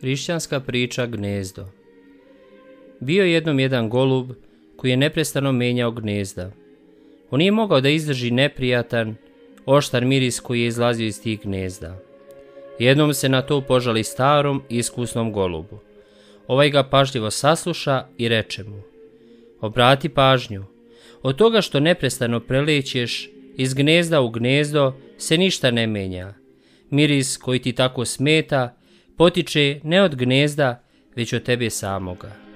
Hrišćanska priča Gnezdo Bio je jednom jedan golub koji je neprestano menjao gnezda. On nije mogao da izdrži neprijatan, oštar miris koji je izlazio iz tih gnezda. Jednom se na to požali starom i iskusnom golubu. Ovaj ga pažljivo sasluša i reče mu Obrati pažnju, od toga što neprestano prelećeš iz gnezda u gnezdo se ništa ne menja. Miris koji ti tako smeta potiče ne od gnezda, već od tebe samoga.